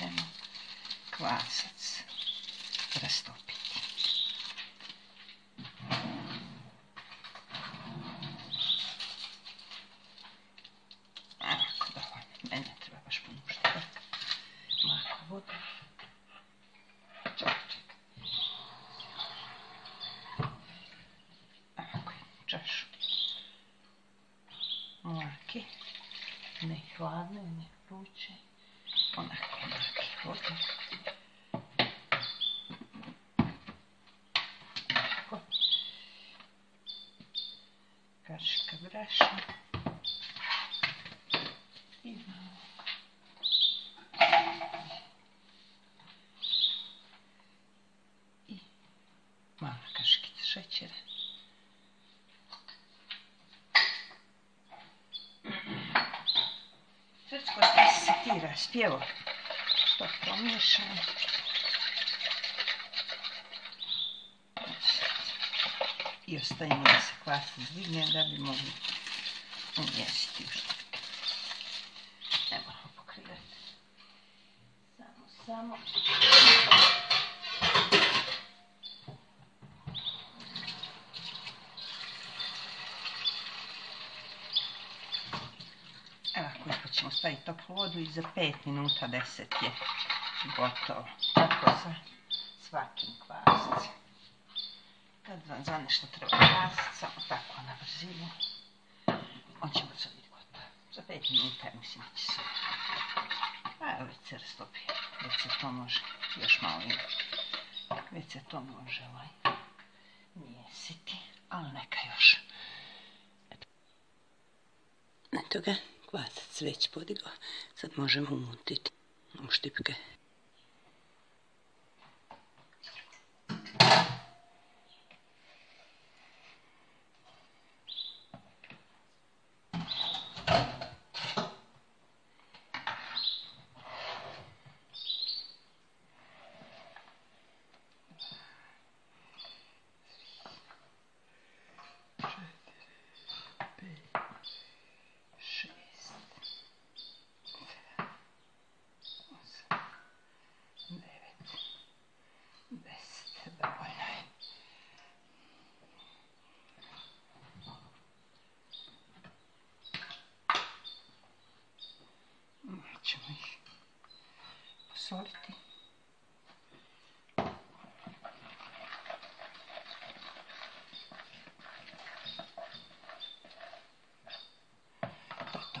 ćemo kvasac rastopiti. Ako dovoljno, meni ne treba baš puno što Maka voda. Čekaj, čekaj. Ako jednu čašu. Mlake. Ne ne vruće. Onako mlake vode. Tako. Kašika brašna. I malo. I mala kaškica šećera. Srpsko se ti raspjevo. To pomiješam. I ostavimo da se kvasa zdigne da bi mogli umjesiti u štrke. Ne moramo pokrivati. Samo, samo. Evo staviti toplu vodu i za 5 minuta 10 je gotovo. Tako za svakim kvasac. Kad vam za nešto treba kvasat, samo tako na brzinu. On će brzo biti gotov. Za 5 minuta mislim da će se... A evo već se rastopio. Već se to može, još malo ima. Već se to može ovaj mjesiti, ali neka još. Eto ga, kvasac već podigao. Sad možemo umutiti u štipke. šest, sedam, osam, devet, deset, dovoljno je. Malo ćemo ih posoliti. To,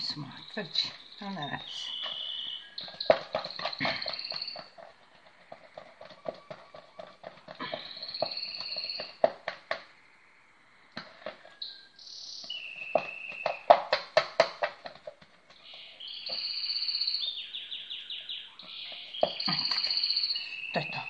susane. Eh, malo susane. Ovi su malo tvrđi, ali ne radi se. Eto, To je to.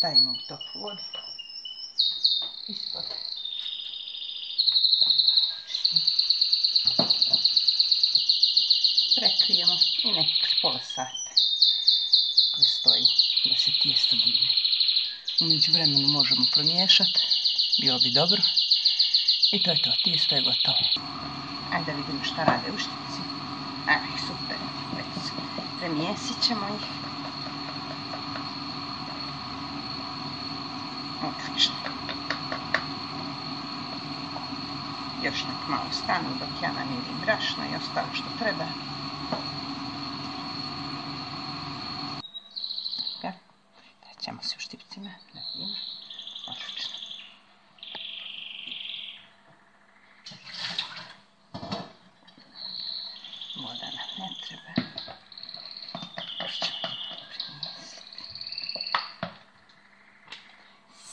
Stavimo u toplu vodu. Ispod. Prekrijemo i nekih pola sata da stoji, da se tijesto digne. U međuvremenu možemo promiješati, bilo bi dobro. I to je to, tijesto je gotovo. Ajde da vidimo šta rade uštici. Ih, super. Premijesit ćemo ih. Još nek malo stanu dok ja namirim brašno i ostalo što treba. Ga. Trećemo se u štipcima. Da vidimo. Odlično. Voda nam ne treba. Još ćemo malo primjesiti.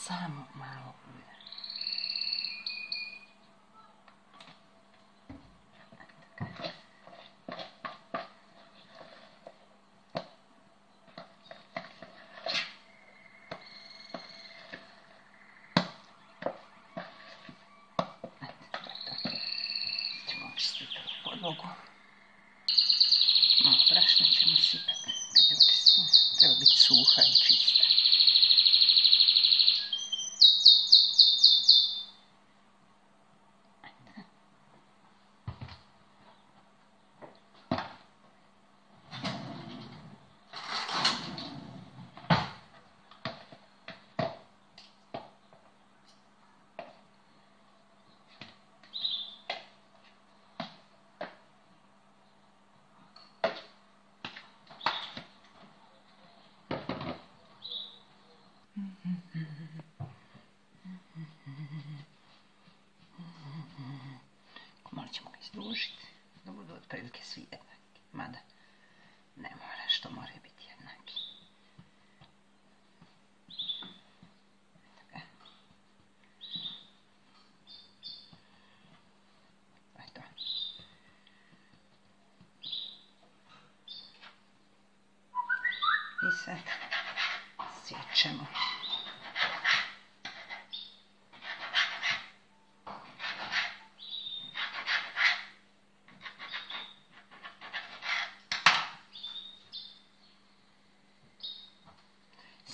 Samo malo ulja. ćemo očistiti podlogu. Malo brašna ćemo sipati kad je očistimo. Treba biti suha i čista. Malo ćemo ga izdužiti, da budu otprilike svi jednaki. Mada, ne mora, što mora biti jednaki. Eto ga. To je to. I sad sjećemo.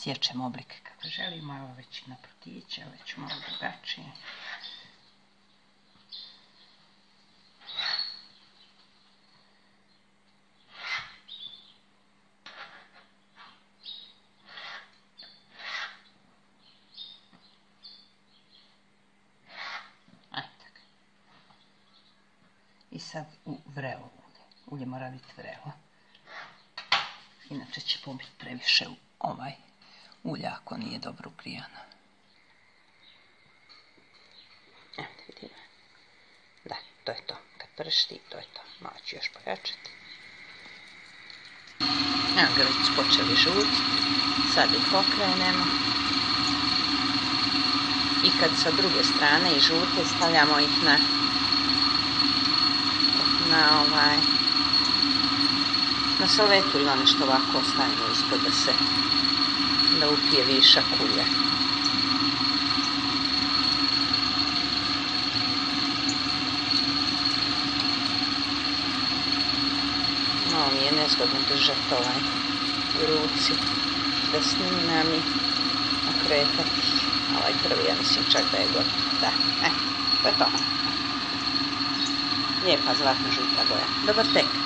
Sjećemo oblik kako želimo, evo već na protića, već malo drugačije. I sad u vrelo ulje. Ulje mora biti vrelo. Inače će pobiti previše u ovaj ulja ako nije dobro ugrijano. Evo vidimo. Da, to je to. Kad pršti, to je to. Malo ću još pojačati. Evo ga već počeli žuti. Sad ih okrenemo. I kad sa druge strane i žute stavljamo ih na na ovaj na salvetu ili nešto ovako ostavimo ispod da se da upije višak ulja. Malo mi je nezgodno držati ovaj u ruci da snimam i okretati. Ovaj prvi, ja mislim čak da je gotov. Da, e, to je to. Lijepa zlatno žuta boja. Dobar tek.